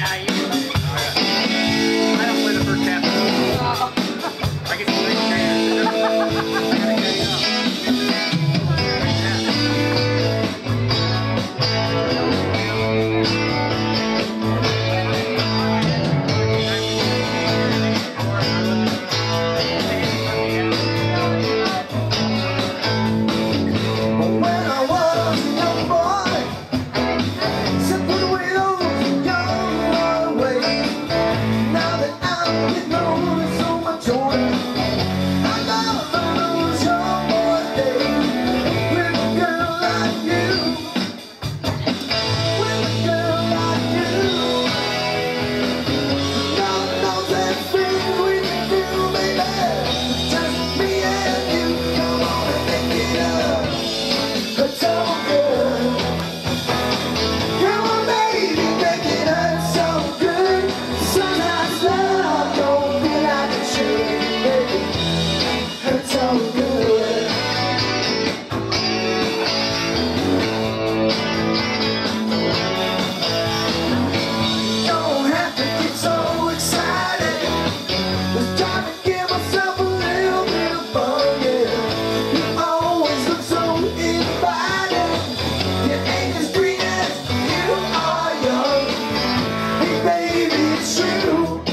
Now you no. krzyżu